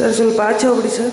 sir ಸ್ವಲ್ಪ ಆಚೆ ಹೋಗ್ಬಿಡಿ ಸರ್